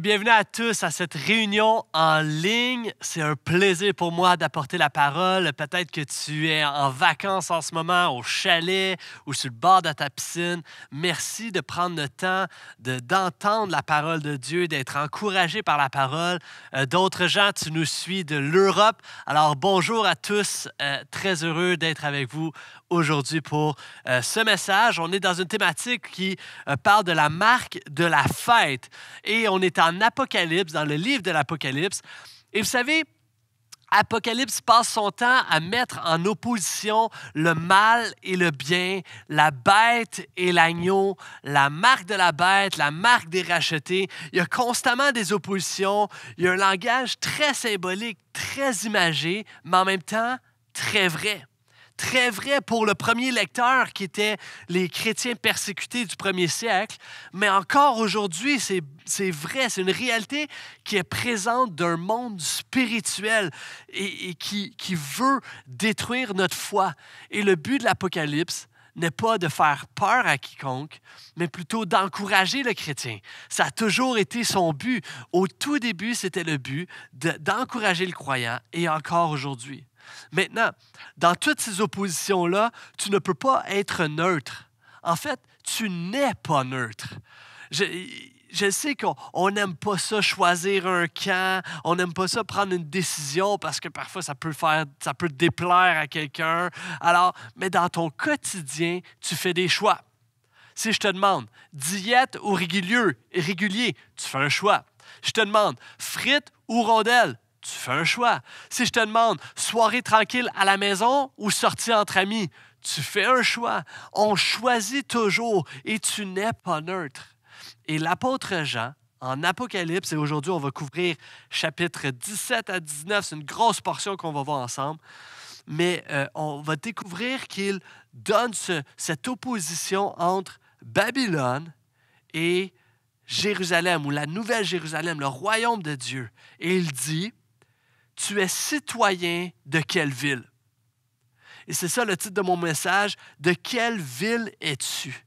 Bienvenue à tous à cette réunion en ligne. C'est un plaisir pour moi d'apporter la parole. Peut-être que tu es en vacances en ce moment au chalet ou sur le bord de ta piscine. Merci de prendre le temps d'entendre la parole de Dieu, d'être encouragé par la parole. Euh, d'autres gens, tu nous suis de l'Europe. Alors bonjour à tous. Euh, très heureux d'être avec vous aujourd'hui pour euh, ce message. On est dans une thématique qui parle de la marque de la fête. Et on est en Apocalypse, dans le livre de l'Apocalypse. Et vous savez, Apocalypse passe son temps à mettre en opposition le mal et le bien, la bête et l'agneau, la marque de la bête, la marque des rachetés. Il y a constamment des oppositions. Il y a un langage très symbolique, très imagé, mais en même temps très vrai très vrai pour le premier lecteur qui était les chrétiens persécutés du premier siècle, mais encore aujourd'hui, c'est vrai, c'est une réalité qui est présente d'un monde spirituel et, qui, qui veut détruire notre foi. Et le but de l'Apocalypse, n'est pas de faire peur à quiconque, mais plutôt d'encourager le chrétien. Ça a toujours été son but. Au tout début, c'était le but d'encourager le croyant et encore aujourd'hui. Maintenant, dans toutes ces oppositions-là, tu ne peux pas être neutre. En fait, tu n'es pas neutre. Je, sais qu'on n'aime pas ça choisir un camp, on n'aime pas ça prendre une décision parce que parfois ça peut faire, ça peut déplaire à quelqu'un. Alors, mais dans ton quotidien, tu fais des choix. Si je te demande diète ou régulier, régulier, tu fais un choix. Je te demande frites ou rondelles, tu fais un choix. Si je te demande soirée tranquille à la maison ou sortie entre amis, tu fais un choix. On choisit toujours et tu n'es pas neutre. Et l'apôtre Jean, en Apocalypse, et aujourd'hui on va couvrir chapitres 17 à 19, c'est une grosse portion qu'on va voir ensemble, mais euh, on va découvrir qu'il donne cette opposition entre Babylone et Jérusalem, ou la nouvelle Jérusalem, le royaume de Dieu. Et il dit, tu es citoyen de quelle ville? Et c'est ça le titre de mon message. De quelle ville es-tu?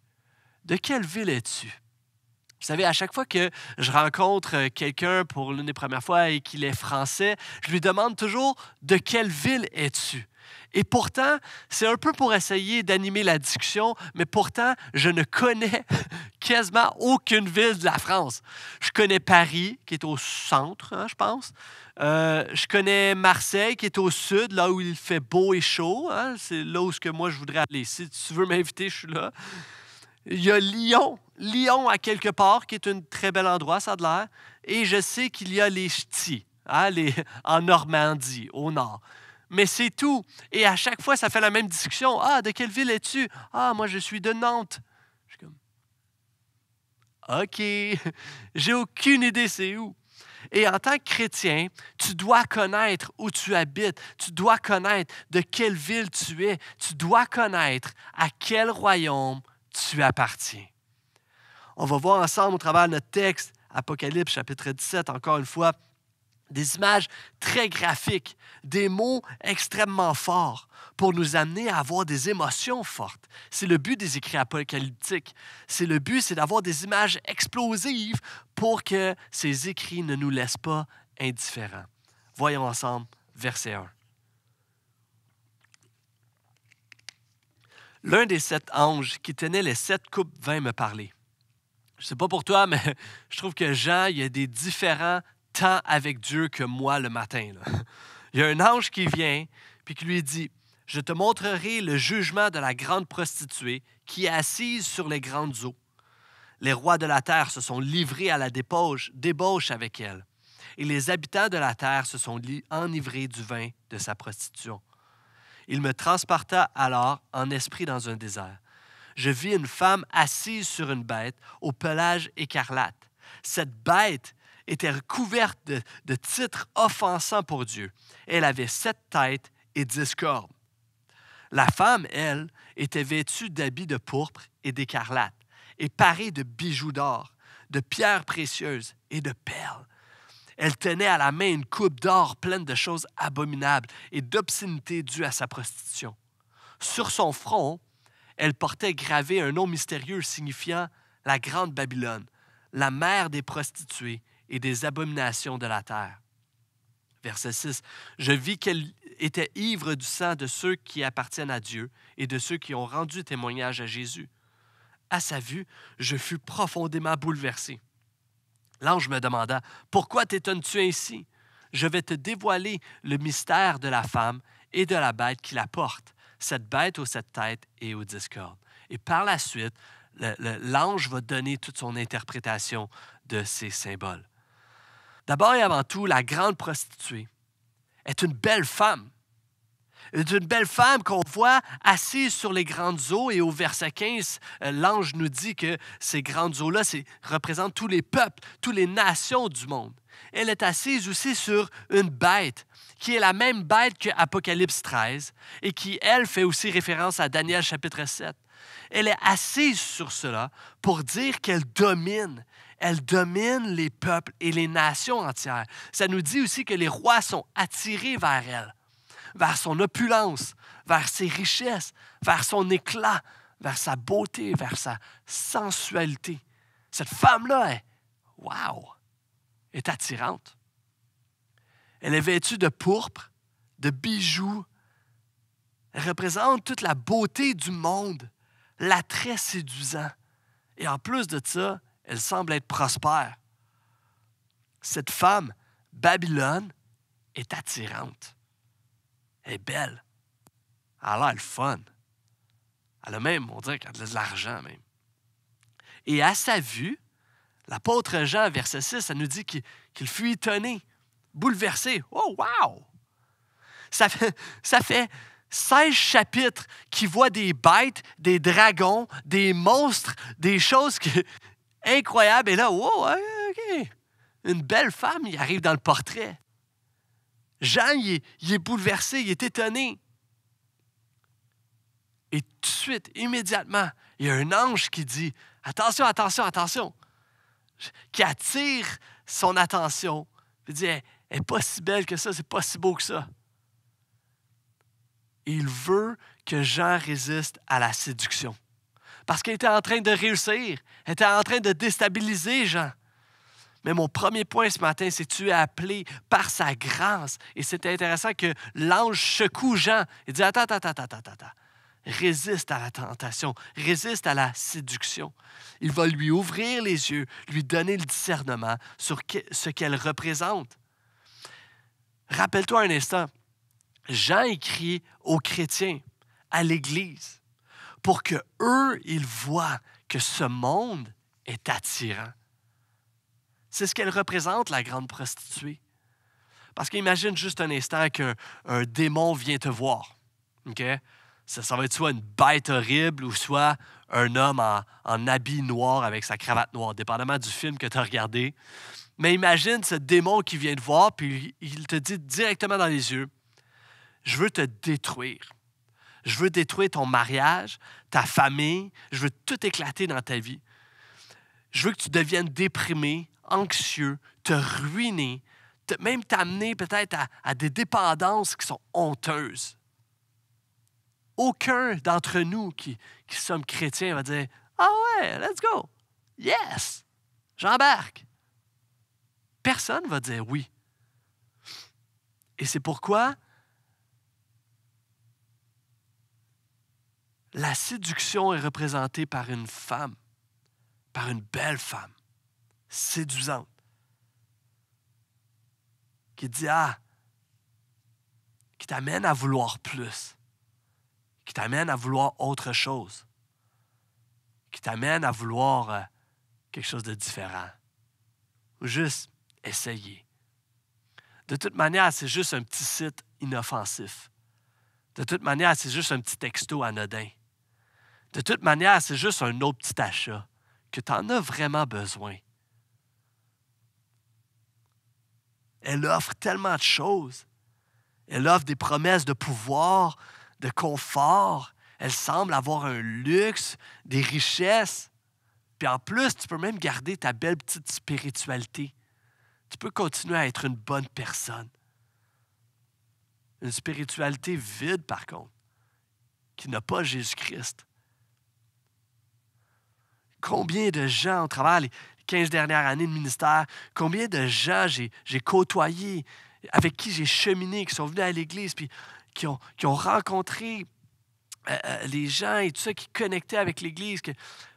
De quelle ville es-tu? Vous savez, à chaque fois que je rencontre quelqu'un pour l'une des premières fois et qu'il est français, je lui demande toujours de quelle ville es-tu? Et pourtant, c'est un peu pour essayer d'animer la discussion, mais pourtant, je ne connais quasiment aucune ville de la France. Je connais Paris, qui est au centre, hein, je pense. Euh, je connais Marseille, qui est au sud, là où il fait beau et chaud. Hein. C'est là où que moi je voudrais aller. Si tu veux m'inviter, je suis là. Il y a Lyon, Lyon à quelque part, qui est un très bel endroit, ça a l'air. Et je sais qu'il y a les Ch'tis, hein, en Normandie, au nord. Mais c'est tout. Et à chaque fois, ça fait la même discussion. Ah, de quelle ville es-tu? Ah, moi, je suis de Nantes. Je suis comme, OK, j'ai aucune idée c'est où. Et en tant que chrétien, tu dois connaître où tu habites, tu dois connaître de quelle ville tu es, tu dois connaître à quel royaume tu appartiens. On va voir ensemble au travers de notre texte, Apocalypse chapitre 17, encore une fois, des images très graphiques, des mots extrêmement forts pour nous amener à avoir des émotions fortes. C'est le but des écrits apocalyptiques. C'est le but, c'est d'avoir des images explosives pour que ces écrits ne nous laissent pas indifférents. Voyons ensemble verset 1. L'un des sept anges qui tenait les sept coupes vint me parler. Je sais pas pour toi, mais je trouve que Jean, il y a des différents temps avec Dieu que moi le matin. Il y a un ange qui vient, puis qui lui dit, je te montrerai le jugement de la grande prostituée qui est assise sur les grandes eaux. Les rois de la terre se sont livrés à la débauche, débauche avec elle, et les habitants de la terre se sont enivrés du vin de sa prostitution. Il me transporta alors en esprit dans un désert. Je vis une femme assise sur une bête au pelage écarlate. Cette bête était recouverte de, titres offensants pour Dieu. Elle avait sept têtes et dix cornes. La femme, elle, était vêtue d'habits de pourpre et d'écarlate, et parée de bijoux d'or, de pierres précieuses et de perles. Elle tenait à la main une coupe d'or pleine de choses abominables et d'obscénité dues à sa prostitution. Sur son front, elle portait gravé un nom mystérieux signifiant la Grande Babylone, la mère des prostituées et des abominations de la terre. Verset 6. Je vis qu'elle était ivre du sang de ceux qui appartiennent à Dieu et de ceux qui ont rendu témoignage à Jésus. À sa vue, je fus profondément bouleversé. L'ange me demanda, Pourquoi t'étonnes-tu ainsi? Je vais te dévoiler le mystère de la femme et de la bête qui la porte, cette bête aux sept têtes et aux dix. Et par la suite, l'ange va donner toute son interprétation de ces symboles. D'abord et avant tout, la grande prostituée est une belle femme. C'est une belle femme qu'on voit assise sur les grandes eaux et au verset 15, euh, l'ange nous dit que ces grandes eaux-là représentent tous les peuples, toutes les nations du monde. Elle est assise aussi sur une bête qui est la même bête que Apocalypse 13 et qui, elle, fait aussi référence à Daniel chapitre 7. Elle est assise sur cela pour dire qu'elle domine. Elle domine les peuples et les nations entières. Ça nous dit aussi que les rois sont attirés vers elle vers son opulence, vers ses richesses, vers son éclat, vers sa beauté, vers sa sensualité. Cette femme-là est, wow, est attirante. Elle est vêtue de pourpre, de bijoux. Elle représente toute la beauté du monde, l'attrait séduisant. Et en plus de ça, elle semble être prospère. Cette femme, Babylone, est attirante. Elle est belle. Elle a l'air fun. Elle a même, on dirait qu'elle a de l'argent même. Et à sa vue, l'apôtre Jean, verset 6, ça nous dit qu'il fut étonné, bouleversé. Oh, wow! Ça fait, ça fait 16 chapitres qui voient des bêtes, des dragons, des monstres, des choses incroyables. Et là, wow, OK. Une belle femme, il arrive dans le portrait. Jean, il est, bouleversé, il est étonné. Et tout de suite, immédiatement, il y a un ange qui dit Attention, attention, attention, qui attire son attention. Il dit n'est pas si belle que ça, c'est pas si beau que ça. Il veut que Jean résiste à la séduction. Parce qu'il était en train de réussir, il était en train de déstabiliser Jean. Mais mon premier point ce matin, c'est que tu es appelé par sa grâce. Et c'est intéressant que l'ange secoue Jean et dit Attends, attends, attends, attends, attends. Résiste à la tentation, résiste à la séduction. Il va lui ouvrir les yeux, lui donner le discernement sur ce qu'elle représente. Rappelle-toi un instant, Jean écrit aux chrétiens, à l'Église, pour que eux, ils voient que ce monde est attirant c'est ce qu'elle représente, la grande prostituée. Parce qu'imagine juste un instant qu'un démon vient te voir. OK? Ça, va être soit une bête horrible ou soit un homme en, habit noir avec sa cravate noire, dépendamment du film que tu as regardé. Mais imagine ce démon qui vient te voir, puis il te dit directement dans les yeux Je veux te détruire. Je veux détruire ton mariage, ta famille. Je veux tout éclater dans ta vie. Je veux que tu deviennes déprimé, anxieux, te ruiner, même t'amener peut-être à, des dépendances qui sont honteuses. Aucun d'entre nous qui, qui sommes chrétiens va dire Ah ouais, let's go. Yes, j'embarque. Personne va dire oui. Et c'est pourquoi la séduction est représentée par une femme, par une belle femme séduisante qui dit Ah, qui t'amène à vouloir plus, qui t'amène à vouloir autre chose, qui t'amène à vouloir euh, quelque chose de différent, ou juste essayer. De toute manière, c'est juste un petit site inoffensif. De toute manière, c'est juste un petit texto anodin. De toute manière, c'est juste un autre petit achat que tu en as vraiment besoin. elle offre tellement de choses. Elle offre des promesses de pouvoir, de confort. Elle semble avoir un luxe, des richesses. Puis en plus, tu peux même garder ta belle petite spiritualité. Tu peux continuer à être une bonne personne. Une spiritualité vide, par contre, qui n'a pas Jésus-Christ. Combien de gens au travers 15 dernières années de ministère, combien de gens j'ai côtoyé, avec qui j'ai cheminé, qui sont venus à l'Église, puis qui ont, rencontré euh, euh, les gens et tout ça, qui connectaient avec l'Église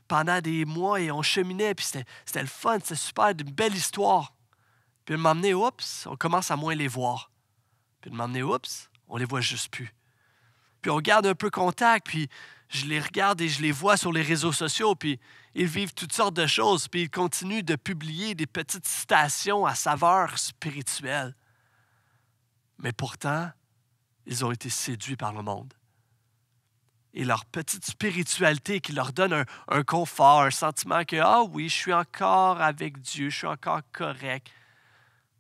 pendant des mois et on cheminait, puis c'était le fun, c'était super, une belle histoire. Puis de m'emmener, oups, on commence à moins les voir. Puis de m'emmener, oups, on les voit juste plus. Puis on garde un peu contact, puis je les regarde et je les vois sur les réseaux sociaux, puis ils vivent toutes sortes de choses, puis ils continuent de publier des petites citations à saveur spirituelle. Mais pourtant, ils ont été séduits par le monde. Et leur petite spiritualité qui leur donne un, confort, un sentiment que, ah oui, je suis encore avec Dieu, je suis encore correct,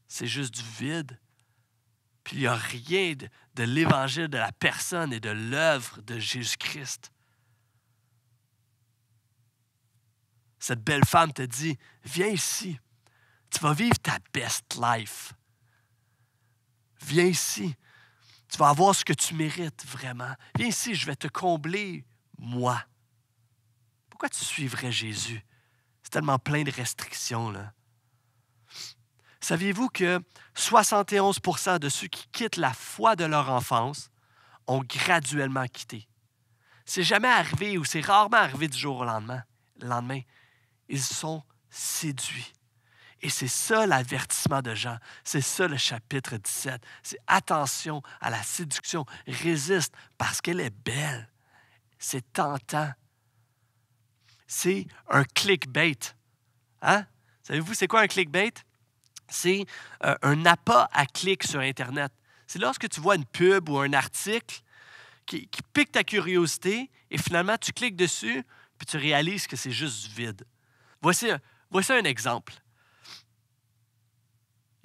c'est juste du vide. Puis il n'y a rien de, l'évangile de la personne et de l'œuvre de Jésus-Christ. Cette belle femme te dit, viens ici, tu vas vivre ta best life. Viens ici, tu vas avoir ce que tu mérites vraiment. Viens ici, je vais te combler, moi. Pourquoi tu suivrais Jésus? C'est tellement plein de restrictions, là. Saviez-vous que 71% de ceux qui quittent la foi de leur enfance ont graduellement quitté? C'est jamais arrivé ou c'est rarement arrivé du jour au lendemain. Le lendemain, ils sont séduits. Et c'est ça l'avertissement de Jean. C'est ça le chapitre 17. C'est attention à la séduction. Résiste parce qu'elle est belle. C'est tentant. C'est un clickbait. Hein? Savez-vous, c'est quoi un clickbait? C'est euh, un appât à clic sur Internet. C'est lorsque tu vois une pub ou un article qui, pique ta curiosité et finalement tu cliques dessus puis tu réalises que c'est juste vide. Voici voici un exemple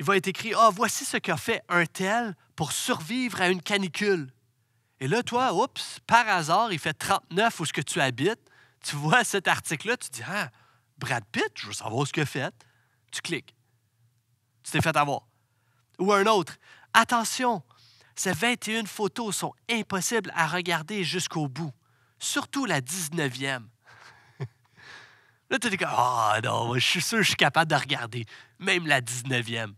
il va être écrit Ah, voici ce qu'a fait un tel pour survivre à une canicule. Et là, toi, oups, par hasard, il fait 39 où ce que tu habites. Tu vois cet article-là, tu dis Ah, Brad Pitt, je veux savoir ce qu'il a fait. Tu cliques. Tu t'es fait avoir. Ou un autre. Attention, ces 21 photos sont impossibles à regarder jusqu'au bout. Surtout la 19e. Là, tu dis Ah non, je suis sûr que je suis capable de regarder. Même la 19e.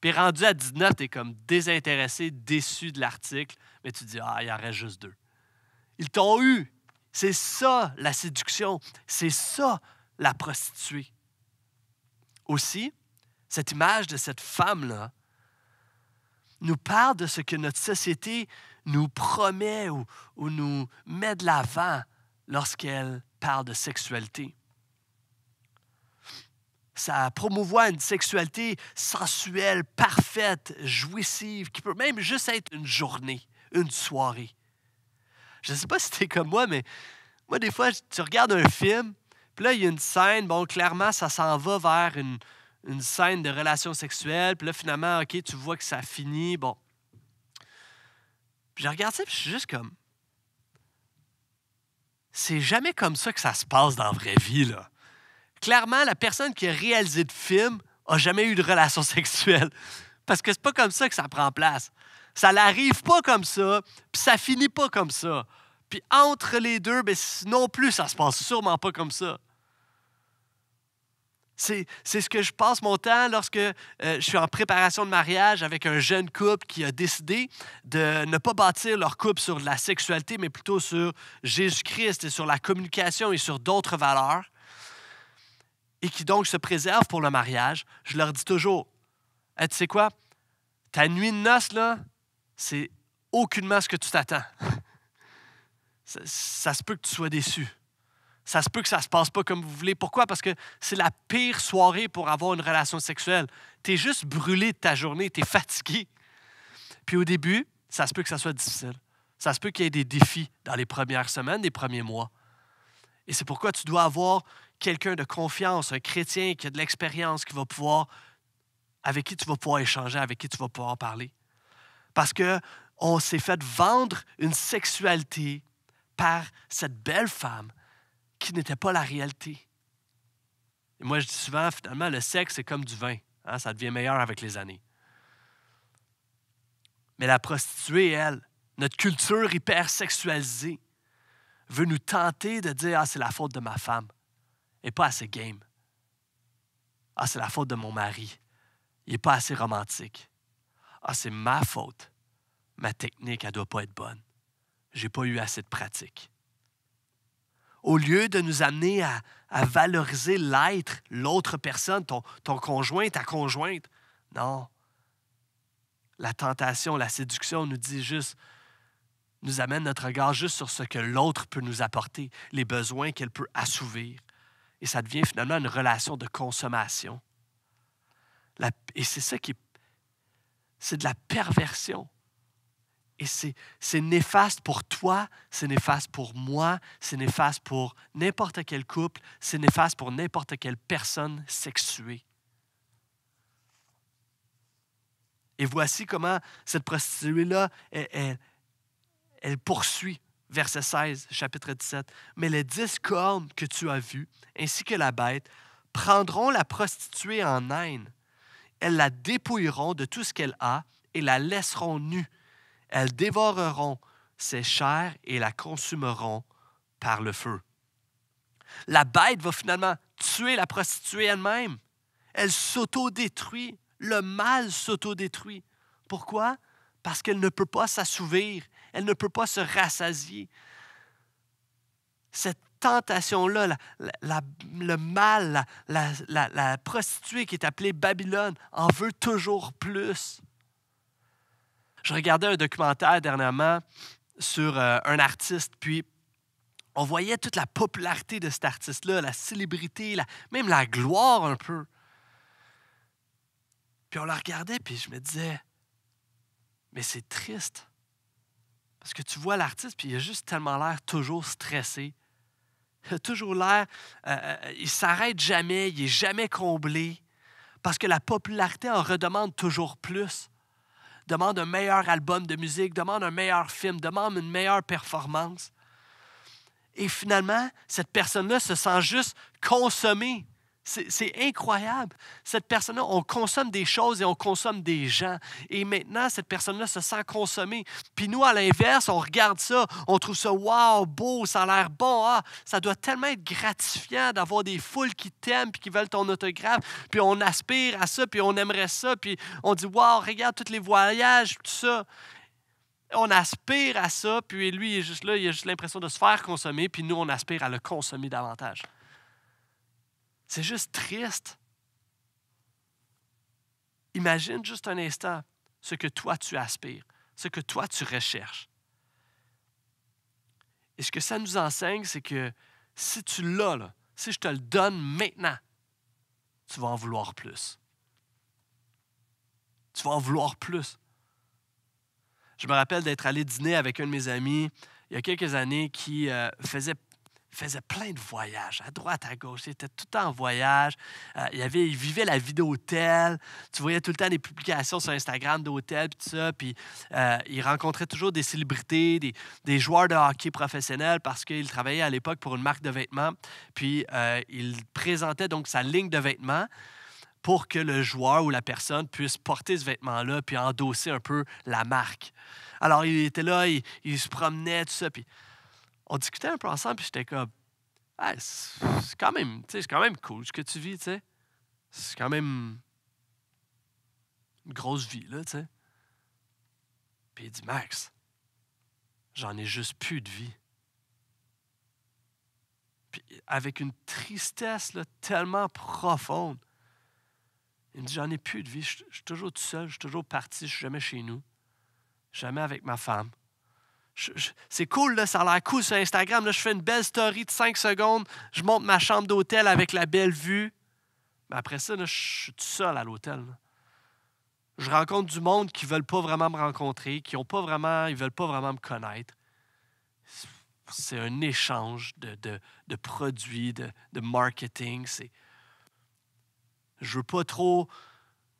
Puis rendu à 19, tu es comme désintéressé, déçu de l'article, mais tu dis, ah, il en reste juste deux. Ils t'ont eu. C'est ça la séduction. C'est ça la prostituée. Aussi, cette image de cette femme-là nous parle de ce que notre société nous promet ou, ou nous met de l'avant lorsqu'elle parle de sexualité ça promouvoit une sexualité sensuelle, parfaite, jouissive, qui peut même juste être une journée, une soirée. Je ne sais pas si tu es comme moi, mais moi, des fois, tu regardes un film, puis là, il y a une scène, bon, clairement, ça s'en va vers une, une scène de relation sexuelle, puis là, finalement, OK, tu vois que ça finit, bon. Puis je regarde ça, puis je suis juste comme. C'est jamais comme ça que ça se passe dans la vraie vie, là clairement, la personne qui a réalisé le film n'a jamais eu de relation sexuelle. Parce que c'est pas comme ça que ça prend place. Ça n'arrive pas comme ça, puis ça finit pas comme ça. Puis entre les deux, ben, non plus, ça se passe sûrement pas comme ça. C'est, ce que je passe mon temps lorsque euh, je suis en préparation de mariage avec un jeune couple qui a décidé de ne pas bâtir leur couple sur la sexualité, mais plutôt sur Jésus-Christ et sur la communication et sur d'autres valeurs et qui donc se préservent pour le mariage, je leur dis toujours tu sais quoi? Ta nuit de noces, là, c'est aucunement ce que tu t'attends. ça, se peut que tu sois déçu. Ça se peut que ça se passe pas comme vous voulez. Pourquoi? Parce que c'est la pire soirée pour avoir une relation sexuelle. Tu es juste brûlé de ta journée, tu es fatigué. Puis au début, ça se peut que ça soit difficile. Ça se peut qu'il y ait des défis dans les premières semaines, les premiers mois. Et c'est pourquoi tu dois avoir quelqu'un de confiance, un chrétien qui a de l'expérience, qui va pouvoir, avec qui tu vas pouvoir échanger, avec qui tu vas pouvoir parler. Parce que on s'est fait vendre une sexualité par cette belle femme qui n'était pas la réalité. Et moi, je dis souvent, finalement, le sexe, c'est comme du vin. Hein, ça devient meilleur avec les années. Mais la prostituée, elle, notre culture hyper sexualisée, veut nous tenter de dire Ah, c'est la faute de ma femme et pas assez game. Ah, c'est la faute de mon mari. Il n'est pas assez romantique. Ah, c'est ma faute. Ma technique, elle ne doit pas être bonne. J'ai pas eu assez de pratique. Au lieu de nous amener à, valoriser l'être, l'autre personne, ton, conjoint, ta conjointe, non. La tentation, la séduction nous dit juste, nous amène notre regard juste sur ce que l'autre peut nous apporter, les besoins qu'elle peut assouvir. Et ça devient finalement une relation de consommation. et c'est ça qui est. C'est de la perversion. Et c'est néfaste pour toi, c'est néfaste pour moi, c'est néfaste pour n'importe quel couple, c'est néfaste pour n'importe quelle personne sexuée. Et voici comment cette prostituée-là, elle, elle poursuit, verset 16, chapitre 17. Mais les dix cornes que tu as vues, ainsi que la bête, prendront la prostituée en haine. Elles la dépouilleront de tout ce qu'elle a et la laisseront nue. Elles dévoreront ses chairs et la consumeront par le feu. La bête va finalement tuer la prostituée elle-même. Elle, s'auto-détruit. Le mal s'auto-détruit. Pourquoi? Parce qu'elle ne peut pas s'assouvir elle ne peut pas se rassasier. Cette tentation-là, le mal, la, prostituée qui est appelée Babylone, en veut toujours plus. Je regardais un documentaire dernièrement sur euh, un artiste, puis on voyait toute la popularité de cet artiste-là, la célébrité, même la gloire un peu. Puis on la regardait, puis je me disais, mais c'est triste. Parce que tu vois l'artiste, puis il a juste tellement l'air toujours stressé. Il a toujours l'air, euh, euh, il s'arrête jamais, il est jamais comblé. Parce que la popularité en redemande toujours plus. Demande un meilleur album de musique, demande un meilleur film, demande une meilleure performance. Et finalement, cette personne-là se sent juste consommée c'est incroyable. Cette personne-là, on consomme des choses et on consomme des gens. Et maintenant, cette personne-là se sent consommée. Puis nous, à l'inverse, on regarde ça, on trouve ça wow, beau, ça a l'air bon. Ah, ça doit tellement être gratifiant d'avoir des foules qui t'aiment puis qui veulent ton autographe. Puis on aspire à ça, puis on aimerait ça. Puis on dit wow, regarde tous les voyages, tout ça. On aspire à ça, puis lui, il est juste là, il a juste l'impression de se faire consommer, puis nous, on aspire à le consommer davantage. C'est juste triste. Imagine juste un instant ce que toi tu aspires, ce que toi tu recherches. Et ce que ça nous enseigne, c'est que si tu l'as, si je te le donne maintenant, tu vas en vouloir plus. Tu vas en vouloir plus. Je me rappelle d'être allé dîner avec un de mes amis il y a quelques années qui euh, faisait faisait plein de voyages, à droite, à gauche. Il était tout le temps en voyage. Euh, il, avait, il vivait la vie d'hôtel. Tu voyais tout le temps des publications sur Instagram d'hôtel, puis tout ça. Puis euh, il rencontrait toujours des célébrités, des, des joueurs de hockey professionnels parce qu'il travaillait à l'époque pour une marque de vêtements. Puis euh, il présentait donc sa ligne de vêtements pour que le joueur ou la personne puisse porter ce vêtement-là puis endosser un peu la marque. Alors, il était là, il, il se promenait, tout ça. Puis on discutait un peu ensemble, puis j'étais comme, c'est quand même, quand même cool ce que tu vis, tu sais. C'est quand même une grosse vie, là, tu sais. Puis il dit, Max, j'en ai juste plus de vie. Puis avec une tristesse là, tellement profonde, il me dit, j'en ai plus de vie. Je suis toujours tout seul, je suis toujours parti, je suis jamais chez nous, jamais avec ma femme c'est cool, là, ça a l'air cool sur Instagram. Je fais une belle story de 5 secondes, je monte ma chambre d'hôtel avec la belle vue. Mais après ça, je suis tout seul à l'hôtel. Je rencontre du monde qui ne veulent pas vraiment me rencontrer, qui ont pas vraiment, ils veulent pas vraiment me connaître. C'est un échange de, produits, de, marketing. C'est... Je veux pas trop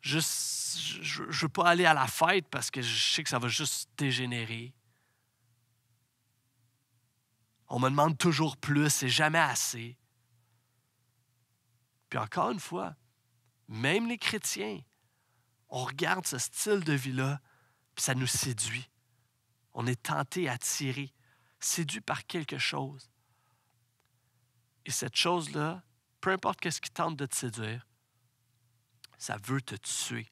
je veux pas aller à la fête parce que je sais que ça va juste dégénérer. On me demande toujours plus, c'est jamais assez. Puis encore une fois, même les chrétiens, on regarde ce style de vie-là, puis ça nous séduit. On est tenté, attiré, séduit par quelque chose. Et cette chose-là, peu importe ce qui tente de te séduire, Ça veut te tuer,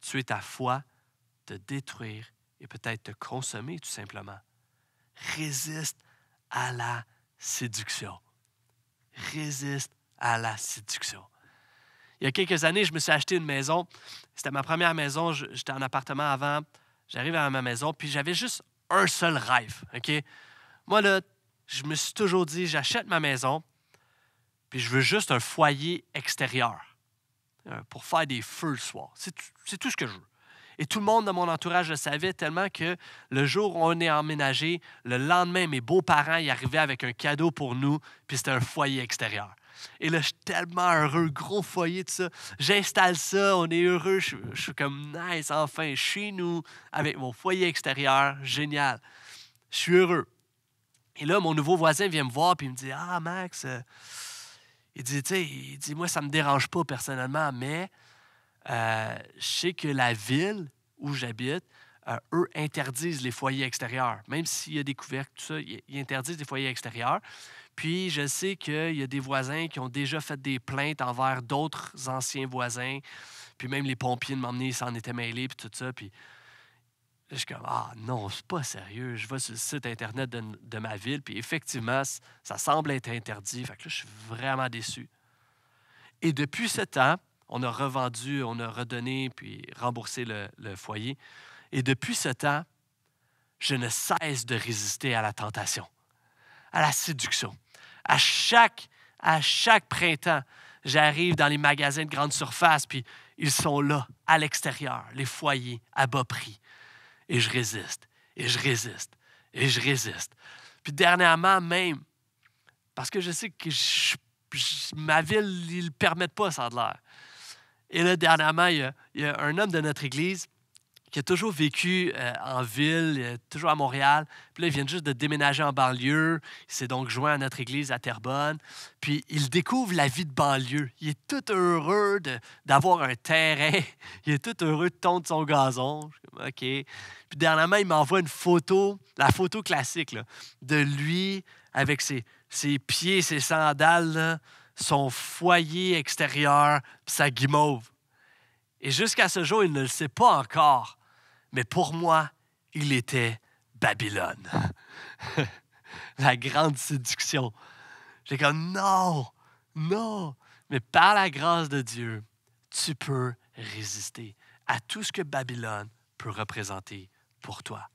tuer ta foi, te détruire et peut-être te consommer tout simplement. Résiste à la séduction. Résiste à la séduction. Il y a quelques années, je me suis acheté une maison. C'était ma première maison. J'étais en appartement avant. J'arrive à ma maison, puis j'avais juste un seul rêve. Moi, là, je me suis toujours dit, j'achète ma maison, puis je veux juste un foyer extérieur euh, pour faire des feux le soir. C'est tout ce que je veux. Et tout le monde dans mon entourage le savait tellement que le jour où on est emménagé, le lendemain, mes beaux-parents y arrivaient avec un cadeau pour nous, puis c'était un foyer extérieur. Et là, je suis tellement heureux, gros foyer, de ça. J'installe ça, on est heureux, je, suis comme nice, enfin, chez nous, avec mon foyer extérieur, génial. Je suis heureux. Et là, mon nouveau voisin vient me voir, puis il me dit Ah, Max, euh, il dit, tu sais, il dit, moi, ça me dérange pas personnellement, mais euh, je sais que la ville où j'habite, euh, eux interdisent les foyers extérieurs. Même s'il y a des couvercles, tout ça, ils interdisent les foyers extérieurs. Puis je sais qu'il y a des voisins qui ont déjà fait des plaintes envers d'autres anciens voisins. Puis même les pompiers de m'emmener, ils s'en étaient mêlés, puis tout ça. Puis je suis comme, ah non, c'est pas sérieux. Je vais sur le site Internet de, de ma ville, puis effectivement, ça semble être interdit. Fait que là, je suis vraiment déçu. Et depuis ce temps, on a revendu, on a redonné, puis remboursé le, foyer. Et depuis ce temps, je ne cesse de résister à la tentation, à la séduction. À chaque, à chaque printemps, j'arrive dans les magasins de grande surface, puis ils sont là, à l'extérieur, les foyers, à bas prix. Et je résiste, et je résiste, et je résiste. Puis dernièrement même, parce que je sais que ma ville ne le permet pas, ça a l'air. Et là, dernièrement, il y, a, un homme de notre église qui a toujours vécu euh, en ville, toujours à Montréal. Puis là, il vient juste de déménager en banlieue. Il s'est donc joint à notre église à Terrebonne. Puis il découvre la vie de banlieue. Il est tout heureux d'avoir un terrain. Il est tout heureux de tondre son gazon. OK. Puis dernièrement, il m'envoie une photo, la photo classique, de lui avec ses pieds, ses sandales, son foyer extérieur, sa guimauve. Et jusqu'à ce jour, il ne le sait pas encore. Mais pour moi, il était Babylone. la grande séduction. J'ai comme non, non. Mais par la grâce de Dieu, tu peux résister à tout ce que Babylone peut représenter pour toi.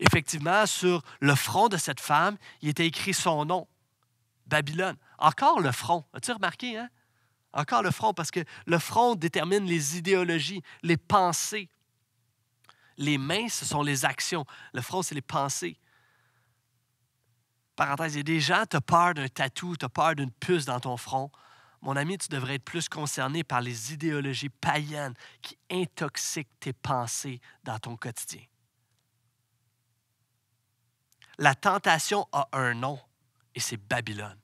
Effectivement, sur le front de cette femme, il était écrit son nom, Babylone. Encore le front. As-tu remarqué, hein? Encore le front, parce que le front détermine les idéologies, les pensées. Les mains, ce sont les actions. Le front, c'est les pensées. Parenthèse, il y a des gens, tu as peur d'un tatou, tu as peur d'une puce dans ton front. Mon ami, tu devrais être plus concerné par les idéologies païennes qui intoxiquent tes pensées dans ton quotidien. La tentation a un nom et c'est Babylone.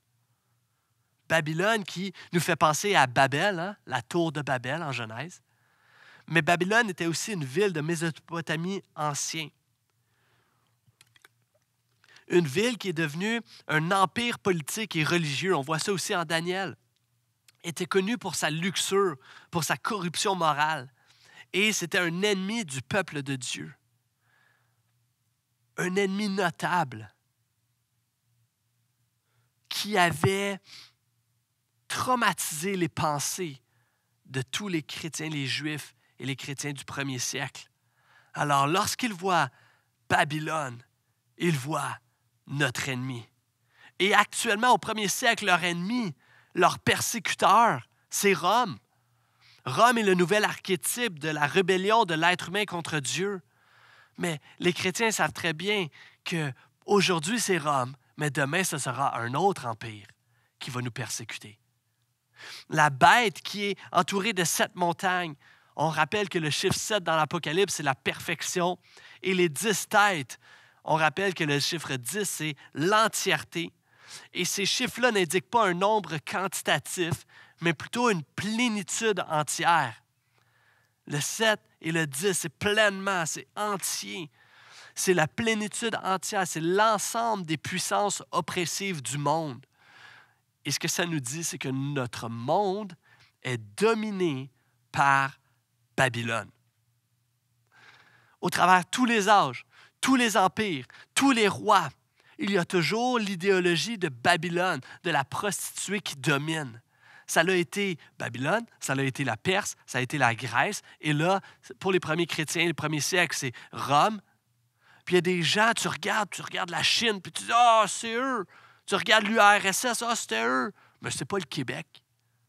Babylone qui nous fait penser à Babel, hein, la tour de Babel en Genèse. Mais Babylone était aussi une ville de Mésopotamie ancien. Une ville qui est devenue un empire politique et religieux. On voit ça aussi en Daniel. Était connue pour sa luxure, pour sa corruption morale. Et c'était un ennemi du peuple de Dieu. Un ennemi notable qui avait traumatisé les pensées de tous les chrétiens, les juifs et les chrétiens du premier siècle. Alors, lorsqu'ils voient Babylone, ils voient notre ennemi. Et actuellement, au premier siècle, leur ennemi, leur persécuteur, c'est Rome. Rome est le nouvel archétype de la rébellion de l'être humain contre Dieu. Mais les chrétiens savent très bien que aujourd'hui c'est Rome, mais demain ce sera un autre empire qui va nous persécuter. La bête qui est entourée de sept montagnes. On rappelle que le chiffre 7 dans l'Apocalypse, c'est la perfection. Et les dix têtes, on rappelle que le chiffre 10, c'est l'entièreté. Et ces chiffres-là n'indiquent pas un nombre quantitatif, mais plutôt une plénitude entière. Le 7 et le 10, c'est pleinement, c'est entier. C'est la plénitude entière, c'est l'ensemble des puissances oppressives du monde. Et ce que ça nous dit, c'est que notre monde est dominé par Babylone. Au travers tous les âges, tous les empires, tous les rois, il y a toujours l'idéologie de Babylone, de la prostituée qui domine. Ça a été Babylone, ça a été la Perse, ça a été la Grèce. Et là, pour les premiers chrétiens, les premiers siècles, c'est Rome. Puis il y a des gens, tu regardes, tu regardes la Chine, puis tu dis Ah, oh, c'est eux. Tu regardes l'URSS, ah, c'était eux. Mais c'est pas le Québec.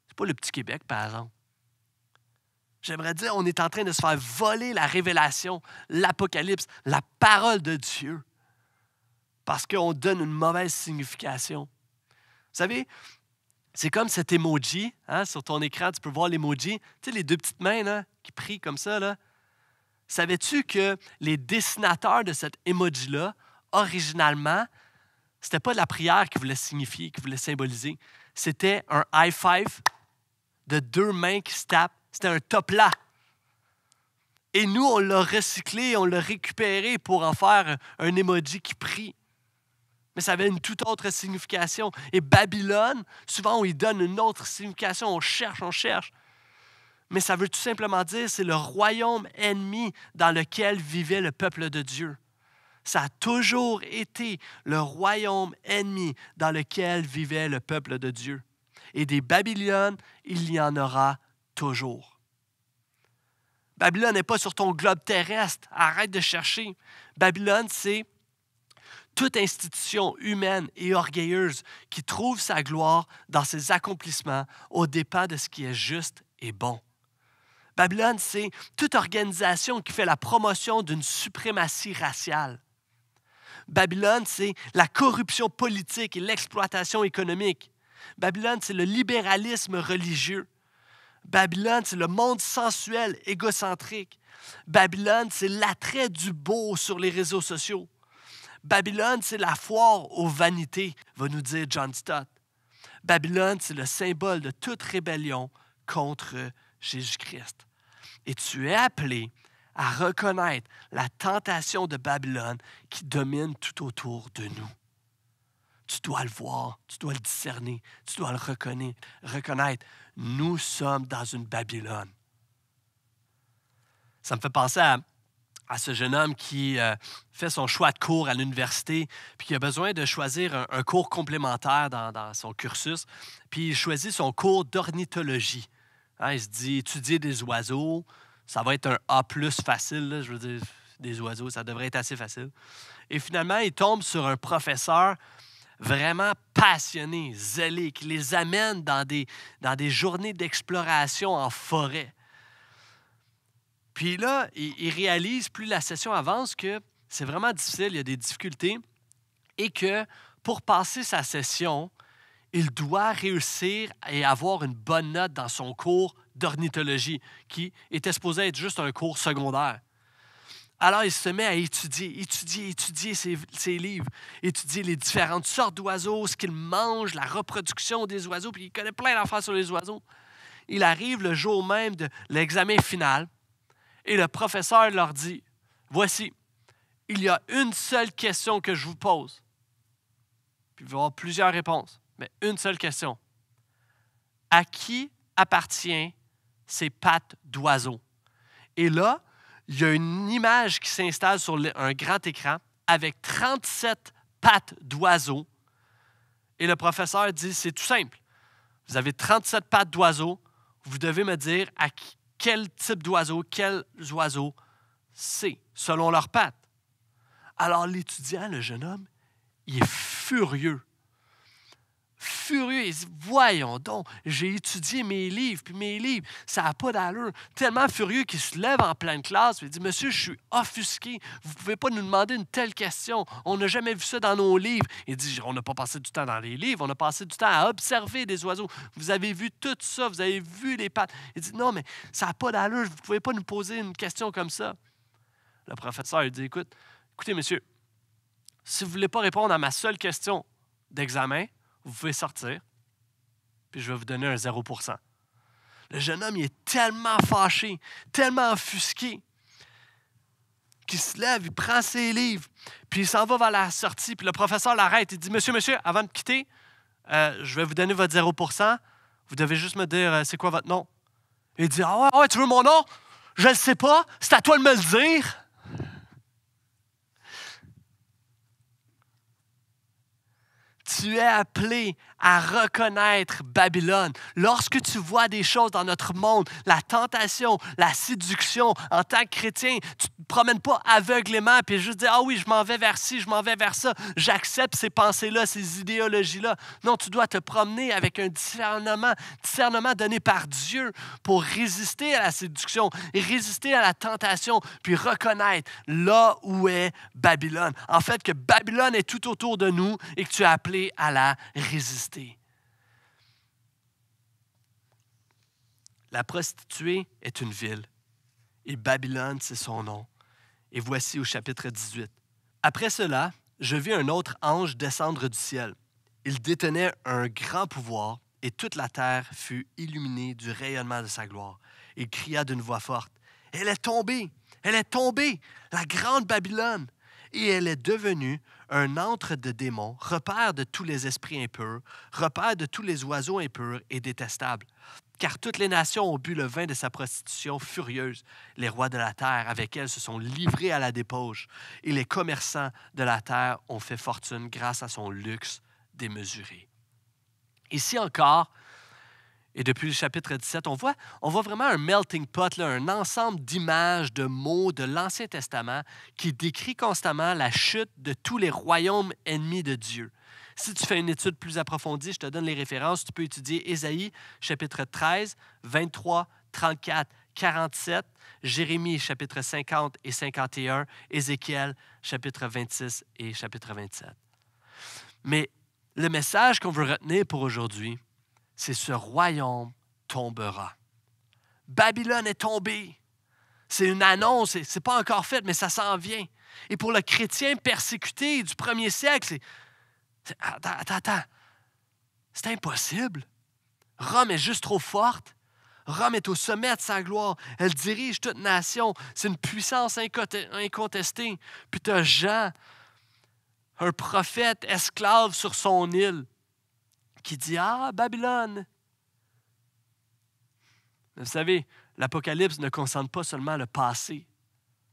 C'est pas le petit Québec, par exemple. J'aimerais dire, on est en train de se faire voler la révélation, l'Apocalypse, la parole de Dieu, parce qu'on donne une mauvaise signification. Vous savez, c'est comme cet emoji, hein, sur ton écran, tu peux voir l'emoji, tu sais, les deux petites mains là, qui prient comme ça. Là. Savais-tu que les dessinateurs de cet emoji-là, originalement, c'était pas la prière qui voulait signifier, qui voulait symboliser. C'était un high five de deux mains qui se tapent c'était un top là. Et nous, on l'a recyclé, on l'a récupéré pour en faire un emoji qui prie. Mais ça avait une toute autre signification. Et Babylone, souvent, on y donne une autre signification. On cherche, on cherche. Mais ça veut tout simplement dire c'est le royaume ennemi dans lequel vivait le peuple de Dieu. Ça a toujours été le royaume ennemi dans lequel vivait le peuple de Dieu. Et des Babylones, il y en aura toujours. Babylone n'est pas sur ton globe terrestre. Arrête de chercher. Babylone, c'est toute institution humaine et orgueilleuse qui trouve sa gloire dans ses accomplissements au dépens de ce qui est juste et bon. Babylone, c'est toute organisation qui fait la promotion d'une suprématie raciale. Babylone, c'est la corruption politique et l'exploitation économique. Babylone, c'est le libéralisme religieux. Babylone, c'est le monde sensuel, égocentrique. Babylone, c'est l'attrait du beau sur les réseaux sociaux. Babylone, c'est la foire aux vanités, va nous dire John Stott. Babylone, c'est le symbole de toute rébellion contre Jésus-Christ. Et tu es appelé à reconnaître la tentation de Babylone qui domine tout autour de nous. Tu dois le voir, tu dois le discerner, tu dois le reconnaître. reconnaître nous sommes dans une Babylone. Ça me fait penser à, ce jeune homme qui euh, fait son choix de cours à l'université, puis qui a besoin de choisir un, cours complémentaire dans, son cursus, puis il choisit son cours d'ornithologie. Hein, il se dit, étudier des oiseaux, ça va être un A plus facile, je veux dire, des oiseaux, ça devrait être assez facile. Et finalement, il tombe sur un professeur vraiment passionnés, zélés, qui les amènent dans des, dans des journées d'exploration en forêt. Puis là, il, réalise, plus la session avance, que c'est vraiment difficile, il y a des difficultés, et que pour passer sa session, il doit réussir et avoir une bonne note dans son cours d'ornithologie, qui était supposé être juste un cours secondaire. Alors, il se met à étudier, étudier, étudier ses, livres, étudier les différentes sortes d'oiseaux, ce qu'ils mangent, la reproduction des oiseaux, puis il connaît plein d'affaires sur les oiseaux. Il arrive le jour même de l'examen final et le professeur leur dit, voici, il y a une seule question que je vous pose. Puis il va y avoir plusieurs réponses, mais une seule question. À qui appartient ces pattes d'oiseau? Et là, il y a une image qui s'installe sur un grand écran avec 37 pattes d'oiseau. Et le professeur dit, c'est tout simple. Vous avez 37 pattes d'oiseau. Vous devez me dire à quel type d'oiseau, quels oiseaux c'est, selon leurs pattes. Alors l'étudiant, le jeune homme, il est furieux furieux. Il dit Voyons donc, j'ai étudié mes livres, puis mes livres, ça n'a pas d'allure. Tellement furieux qu'il se lève en pleine classe, et il dit Monsieur, je suis offusqué. Vous ne pouvez pas nous demander une telle question. On n'a jamais vu ça dans nos livres. Il dit On n'a pas passé du temps dans les livres, on a passé du temps à observer des oiseaux. Vous avez vu tout ça, vous avez vu les pattes. Il dit Non, mais ça n'a pas d'allure. Vous ne pouvez pas nous poser une question comme ça. Le professeur il dit Écoute, écoutez, monsieur, si vous ne voulez pas répondre à ma seule question d'examen, vous pouvez sortir, puis je vais vous donner un 0% Le jeune homme, il est tellement fâché, tellement offusqué, qu'il se lève, il prend ses livres, puis il s'en va vers la sortie, puis le professeur l'arrête. Il dit Monsieur, monsieur, avant de quitter, euh, je vais vous donner votre 0% Vous devez juste me dire euh, c'est quoi votre nom. Il dit Ah ouais, ouais, tu veux mon nom? Je ne sais pas, c'est à toi de me le dire. Tu es appelé à reconnaître Babylone. Lorsque tu vois des choses dans notre monde, la tentation, la séduction, en tant que chrétien, tu ne te promènes pas aveuglément et juste dire, ah oui, je m'en vais vers ci, je m'en vais vers ça, j'accepte ces pensées-là, ces idéologies-là. Non, tu dois te promener avec un discernement, discernement donné par Dieu pour résister à la séduction et résister à la tentation, puis reconnaître là où est Babylone. En fait, que Babylone est tout autour de nous et que tu es appelé à la résister. La prostituée est une ville et Babylone, c'est son nom. Et voici au chapitre 18. Après cela, je vis un autre ange descendre du ciel. Il détenait un grand pouvoir et toute la terre fut illuminée du rayonnement de sa gloire. Il cria d'une voix forte, Elle est tombée, elle est tombée, la grande Babylone, et elle est devenue un antre de démons, repère de tous les esprits impurs, repère de tous les oiseaux impurs et détestables. Car toutes les nations ont bu le vin de sa prostitution furieuse. Les rois de la terre avec elle se sont livrés à la débauche, et les commerçants de la terre ont fait fortune grâce à son luxe démesuré. Ici encore, et depuis le chapitre 17, on voit, vraiment un melting pot, un ensemble d'images, de mots de l'Ancien Testament qui décrit constamment la chute de tous les royaumes ennemis de Dieu. Si tu fais une étude plus approfondie, je te donne les références. Tu peux étudier Ésaïe, chapitre 13, 23, 34, 47, Jérémie, chapitre 50 et 51, Ézéchiel, chapitre 26 et chapitre 27. Mais le message qu'on veut retenir pour aujourd'hui, c'est ce royaume tombera. Babylone est tombée. C'est une annonce, ce n'est pas encore fait, mais ça s'en vient. Et pour le chrétien persécuté du premier siècle, c'est. Attends, attends. C'est impossible. Rome est juste trop forte. Rome est au sommet de sa gloire. Elle dirige toute nation. C'est une puissance incontestée. Puis tu Jean, un prophète esclave sur son île qui dit Ah, Babylone. Vous savez, l'Apocalypse ne concerne pas seulement le passé.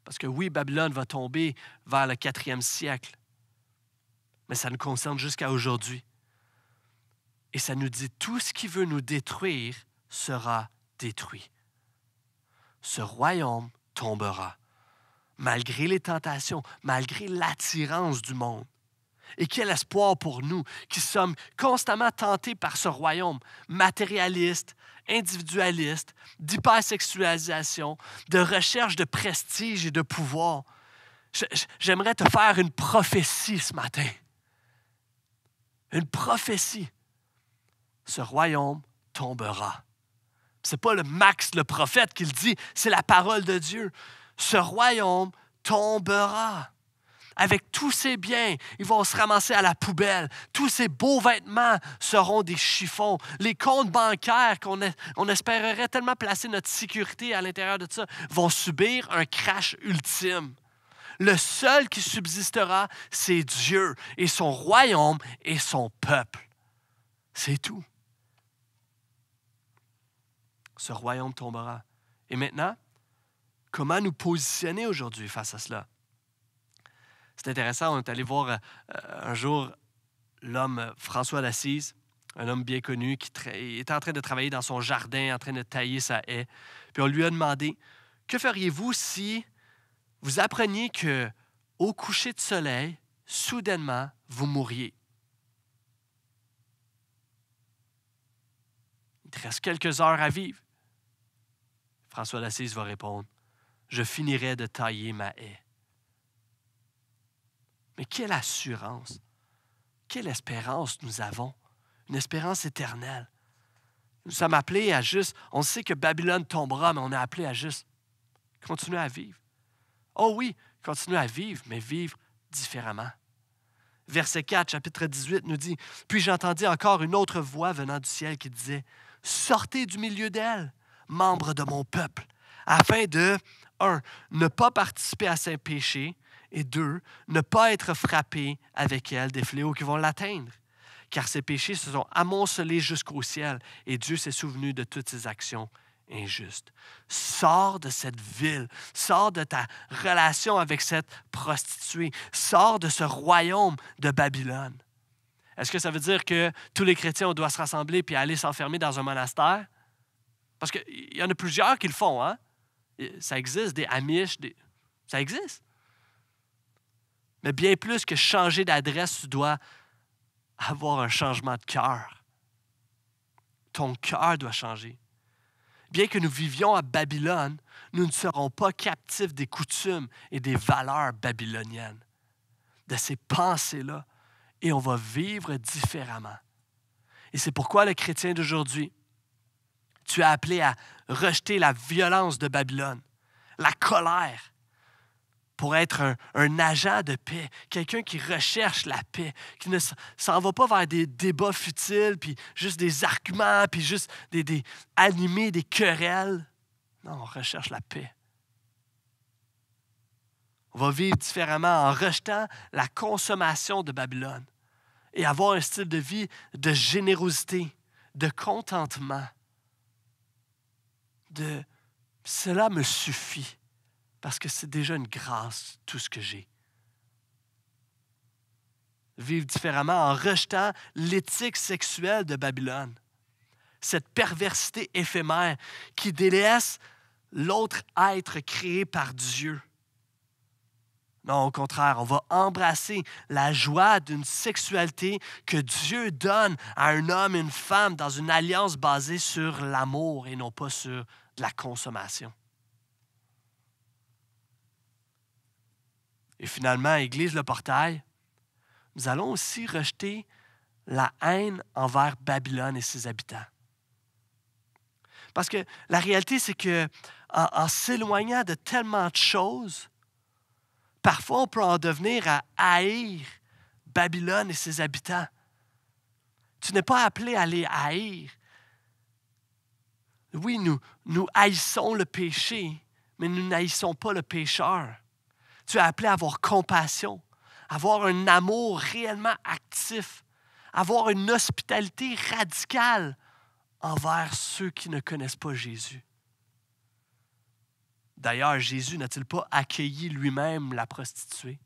Parce que oui, Babylone va tomber vers le quatrième siècle. Mais ça nous concerne jusqu'à aujourd'hui. Et ça nous dit tout ce qui veut nous détruire sera détruit. Ce royaume tombera, malgré les tentations, malgré l'attirance du monde. Et quel espoir pour nous qui sommes constamment tentés par ce royaume matérialiste, individualiste, d'hypersexualisation, de recherche de prestige et de pouvoir. J'aimerais te faire une prophétie ce matin. Une prophétie. Ce royaume tombera. Ce n'est pas le Max le prophète qui le dit, c'est la parole de Dieu. Ce royaume tombera avec tous ses biens, ils vont se ramasser à la poubelle. Tous ces beaux vêtements seront des chiffons. Les comptes bancaires qu'on on espérerait tellement placer notre sécurité à l'intérieur de ça vont subir un crash ultime. Le seul qui subsistera, c'est Dieu et son royaume et son peuple. C'est tout. Ce royaume tombera. Et maintenant, comment nous positionner aujourd'hui face à cela? C'est intéressant, on est allé voir euh, un jour l'homme François d'Assise, un homme bien connu qui était en train de travailler dans son jardin, en train de tailler sa haie. Puis on lui a demandé Que feriez-vous si vous appreniez que au coucher de soleil, soudainement, vous mourriez Il te reste quelques heures à vivre. François d'Assise va répondre Je finirai de tailler ma haie. Mais quelle assurance, quelle espérance nous avons, une espérance éternelle. Nous sommes appelés à juste, on sait que Babylone tombera, mais on est appelé à juste continuer à vivre. Oh oui, continuer à vivre, mais vivre différemment. Verset 4, chapitre 18 nous dit, Puis j'entendis encore une autre voix venant du ciel qui disait, Sortez du milieu d'elle, membres de mon peuple, afin de, un, ne pas participer à ses péchés, et deux, ne pas être frappé avec elle des fléaux qui vont l'atteindre. Car ses péchés se sont amoncelés jusqu'au ciel et Dieu s'est souvenu de toutes ses actions injuste. Sors de cette ville, sors de ta relation avec cette prostituée, sors de ce royaume de Babylone. Est-ce que ça veut dire que tous les chrétiens, on doit se rassembler puis aller s'enfermer dans un monastère? Parce qu'il y en a plusieurs qui le font. Hein? Ça existe, des Amish, ça existe. Mais bien plus que changer d'adresse, tu dois avoir un changement de cœur. Ton cœur doit changer. Bien que nous vivions à Babylone, nous ne serons pas captifs des coutumes et des valeurs babyloniennes, de ces pensées-là, et on va vivre différemment. Et c'est pourquoi le chrétien d'aujourd'hui, tu es appelé à rejeter la violence de Babylone, la colère, pour être un, agent de paix, quelqu'un qui recherche la paix, qui ne s'en va pas vers des débats futiles, puis juste des arguments, puis juste des, des animés, des querelles. Non, on recherche la paix. On va vivre différemment en rejetant la consommation de Babylone et avoir un style de vie de générosité, de contentement, de cela me suffit parce que c'est déjà une grâce, tout ce que j'ai. Vivre différemment en rejetant l'éthique sexuelle de Babylone, cette perversité éphémère qui délaisse l'autre être créé par Dieu. Non, au contraire, on va embrasser la joie d'une sexualité que Dieu donne à un homme et une femme dans une alliance basée sur l'amour et non pas sur la consommation. Et finalement, Église le portail, nous allons aussi rejeter la haine envers Babylone et ses habitants. Parce que la réalité, c'est que en, s'éloignant de tellement de choses, parfois on peut en devenir à haïr Babylone et ses habitants. Tu n'es pas appelé à les haïr. Oui, nous, nous haïssons le péché, mais nous n'haïssons pas le pécheur. Tu es appelé à avoir compassion, avoir un amour réellement actif, avoir une hospitalité radicale envers ceux qui ne connaissent pas Jésus. D'ailleurs, Jésus n'a-t-il pas accueilli lui-même la prostituée?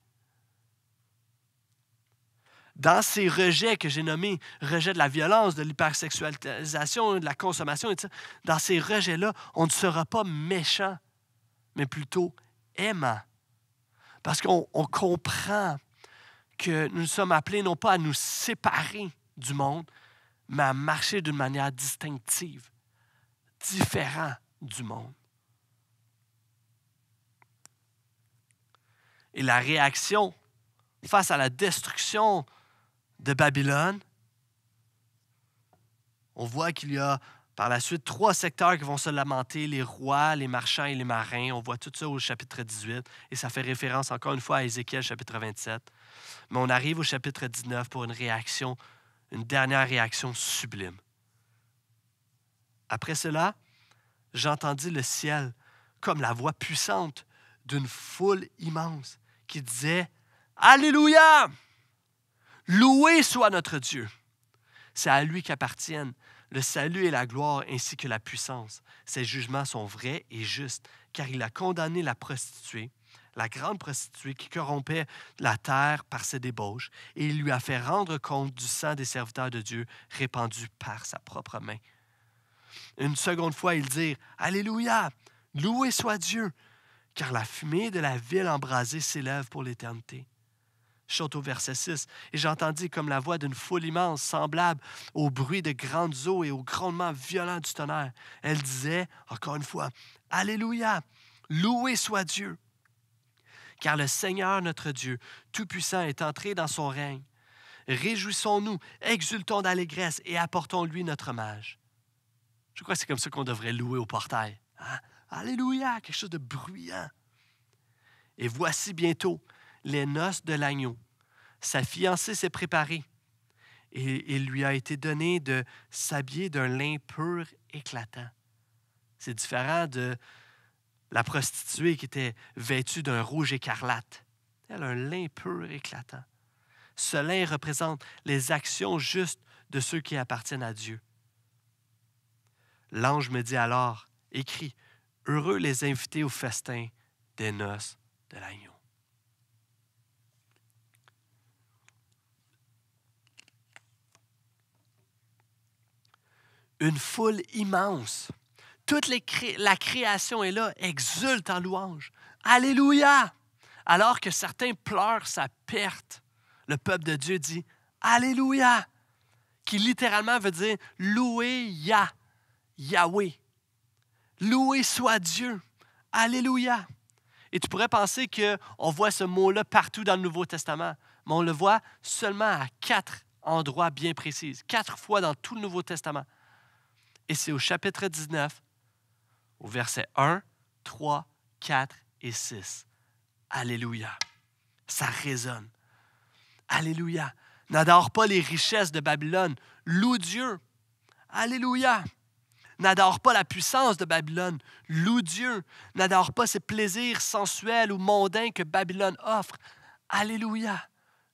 Dans ces rejets que j'ai nommés, rejets de la violence, de l'hypersexualisation, de la consommation, dans ces rejets-là, on ne sera pas méchant, mais plutôt aimant parce qu'on comprend que nous sommes appelés non pas à nous séparer du monde, mais à marcher d'une manière distinctive, différente du monde. Et la réaction face à la destruction de Babylone, on voit qu'il y a par la suite, trois secteurs qui vont se lamenter, les rois, les marchands et les marins. On voit tout ça au chapitre 18 et ça fait référence encore une fois à Ézéchiel chapitre 27. Mais on arrive au chapitre 19 pour une réaction, une dernière réaction sublime. Après cela, j'entendis le ciel comme la voix puissante d'une foule immense qui disait Alléluia! Loué soit notre Dieu. C'est à lui qu'appartiennent le salut et la gloire ainsi que la puissance. Ses jugements sont vrais et justes, car il a condamné la prostituée, la grande prostituée qui corrompait la terre par ses débauches, et il lui a fait rendre compte du sang des serviteurs de Dieu répandu par sa propre main. Une seconde fois, ils dirent Alléluia, loué soit Dieu, car la fumée de la ville embrasée s'élève pour l'éternité chante au verset 6. Et j'entendis comme la voix d'une foule immense, semblable au bruit de grandes eaux et au grondement violent du tonnerre. Elle disait, encore une fois, Alléluia, loué soit Dieu. Car le Seigneur notre Dieu, Tout-Puissant, est entré dans son règne. Réjouissons-nous, exultons d'allégresse et apportons-lui notre hommage. Je crois que c'est comme ça qu'on devrait louer au portail. Hein? Alléluia, quelque chose de bruyant. Et voici bientôt, les noces de l'agneau. Sa fiancée s'est préparée et il lui a été donné de s'habiller d'un lin pur éclatant. C'est différent de la prostituée qui était vêtue d'un rouge écarlate. Elle a un lin pur éclatant. Ce lin représente les actions justes de ceux qui appartiennent à Dieu. L'ange me dit alors, écrit Heureux les invités au festin des noces de l'agneau. Une foule immense. Toute la création est là, exulte en louange. Alléluia! Alors que certains pleurent sa perte, le peuple de Dieu dit Alléluia! qui littéralement veut dire louer Yah, Yahweh. Loué soit Dieu. Alléluia. Et tu pourrais penser qu'on voit ce mot-là partout dans le Nouveau Testament, mais on le voit seulement à quatre endroits bien précis, quatre fois dans tout le Nouveau Testament. Et c'est au chapitre 19, au verset 1, 3, 4 et 6. Alléluia. Ça résonne. Alléluia. N'adore pas les richesses de Babylone. Loue Dieu. Alléluia. N'adore pas la puissance de Babylone. Loue Dieu. N'adore pas ses plaisirs sensuels ou mondains que Babylone offre. Alléluia.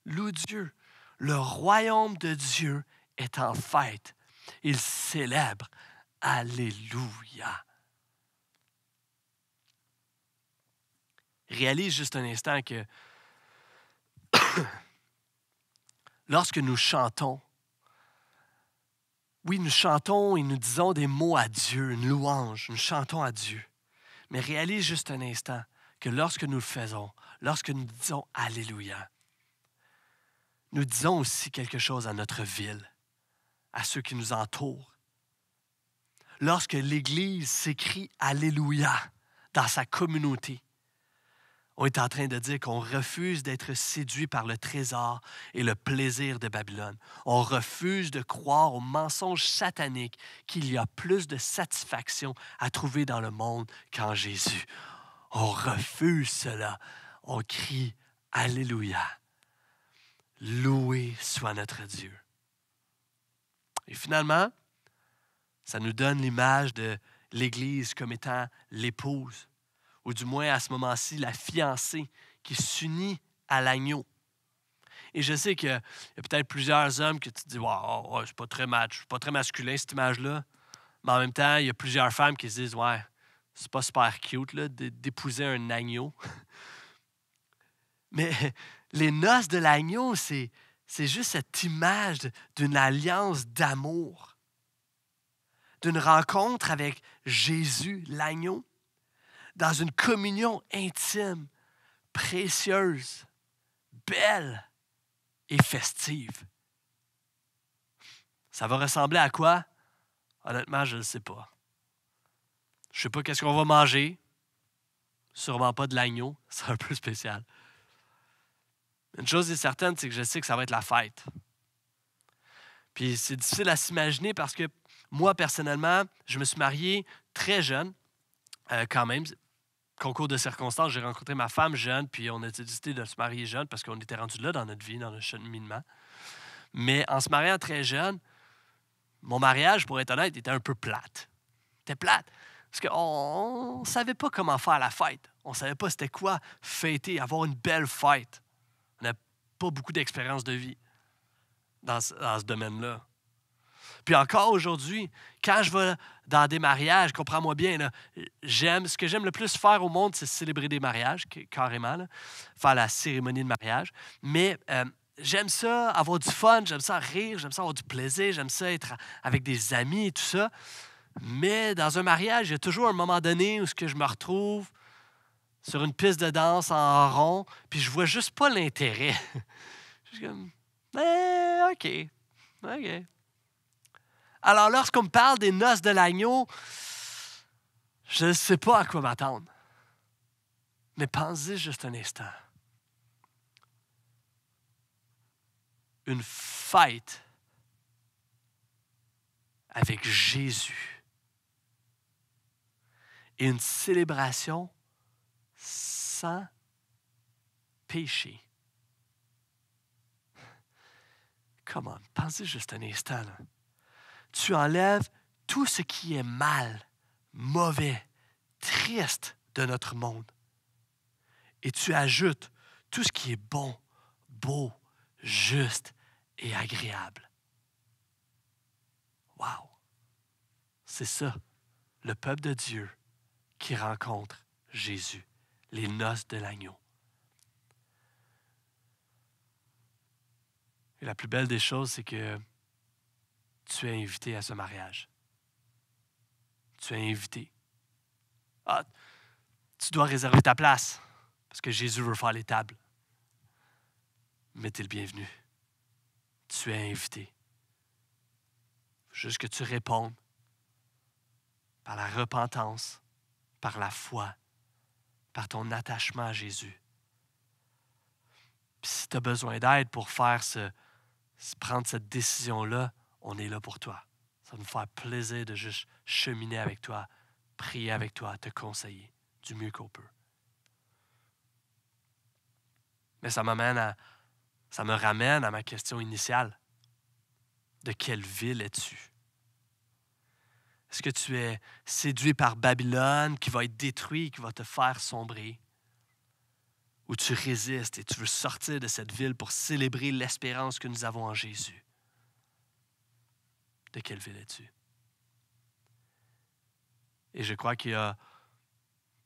Loue Dieu. Le royaume de Dieu est en fête. Il célèbre. Alléluia. Réalise juste un instant que lorsque nous chantons, oui, nous chantons et nous disons des mots à Dieu, une louange, nous chantons à Dieu. Mais réalise juste un instant que lorsque nous le faisons, lorsque nous disons Alléluia, nous disons aussi quelque chose à notre ville, à ceux qui nous entourent. Lorsque l'Église s'écrit Alléluia dans sa communauté, on est en train de dire qu'on refuse d'être séduit par le trésor et le plaisir de Babylone. On refuse de croire au mensonge satanique qu'il y a plus de satisfaction à trouver dans le monde qu'en Jésus. On refuse cela. On crie Alléluia. Loué soit notre Dieu. Et finalement, ça nous donne l'image de l'Église comme étant l'épouse ou du moins à ce moment-ci, la fiancée qui s'unit à l'agneau. Et je sais qu'il y a peut-être plusieurs hommes que tu te dis Wow, c'est pas très match, pas très masculin cette image-là. Mais en même temps, il y a plusieurs femmes qui se disent Ouais, c'est pas super cute d'épouser un agneau. Mais les noces de l'agneau, c'est, c'est juste cette image d'une alliance d'amour, d'une rencontre avec Jésus, l'agneau dans une communion intime, précieuse, belle et festive. Ça va ressembler à quoi? Honnêtement, je ne sais pas. Je ne sais pas qu'est-ce qu'on va manger. Sûrement pas de l'agneau. C'est un peu spécial. Une chose est certaine, c'est que je sais que ça va être la fête. Puis c'est difficile à s'imaginer parce que moi, personnellement, je me suis marié très jeune, euh, quand même concours de circonstances, j'ai rencontré ma femme jeune, puis on a décidé de se marier jeune parce qu'on était rendu là dans notre vie, dans notre cheminement. Mais en se mariant très jeune, mon mariage, pour être honnête, était un peu plate. C'était plate. Parce qu'on ne savait pas comment faire la fête. On ne savait pas c'était quoi fêter, avoir une belle fête. Pas beaucoup d'expérience de vie dans ce domaine-là. Puis encore aujourd'hui, quand je vais dans des mariages, comprends-moi bien, j'aime, ce que j'aime le plus faire au monde, c'est célébrer des mariages, carrément, faire la cérémonie de mariage. Mais euh, j'aime ça, avoir du fun, j'aime ça rire, j'aime ça avoir du plaisir, j'aime ça être avec des amis et tout ça. Mais dans un mariage, il y a toujours un moment donné où ce que je me retrouve sur une piste de danse en rond, puis je vois juste pas l'intérêt. je suis comme, eh, OK, OK. Alors, lorsqu'on me parle des noces de l'agneau, je ne sais pas à quoi m'attendre. Mais pensez juste un instant. Une fête avec Jésus et une célébration sans péché. Comment? Pensez juste un instant. Tu enlèves tout ce qui est mal, mauvais, triste de notre monde. Et tu ajoutes tout ce qui est bon, beau, juste et agréable. Wow! C'est ça, le peuple de Dieu qui rencontre Jésus, les noces de l'agneau. Et la plus belle des choses, c'est que tu es invité à ce mariage. Tu es invité. Ah, tu dois réserver ta place parce que Jésus veut faire les tables. Mais tu es le bienvenu. Tu es invité. Juste que tu répondes par la repentance, par la foi, par ton attachement à Jésus. Si tu as besoin d'aide pour faire ce, prendre cette décision-là, on est là pour toi. Ça va nous faire plaisir de juste cheminer avec toi, prier avec toi, te conseiller du mieux qu'on peut. Mais ça m'amène à, ça me ramène à ma question initiale. De quelle ville es-tu? Est-ce que tu es séduit par Babylone qui va être détruit, qui va te faire sombrer? Ou tu résistes et tu veux sortir de cette ville pour célébrer l'espérance que nous avons en Jésus? De quelle ville es-tu? Et je crois qu'il n'y a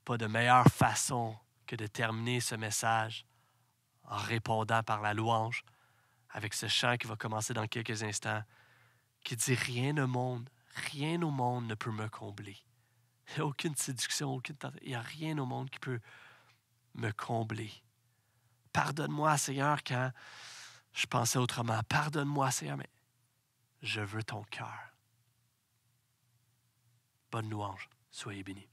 pas de meilleure façon que de terminer ce message en répondant par la louange avec ce chant qui va commencer dans quelques instants, qui dit Rien au monde, rien au monde ne peut me combler. Il n'y a aucune séduction, aucune il n'y a rien au monde qui peut me combler. Pardonne-moi, Seigneur, quand je pensais autrement. Pardonne-moi, Seigneur, mais je veux ton cœur. Bonne louange. Soyez bénis.